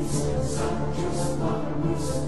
Sanctus Magnus,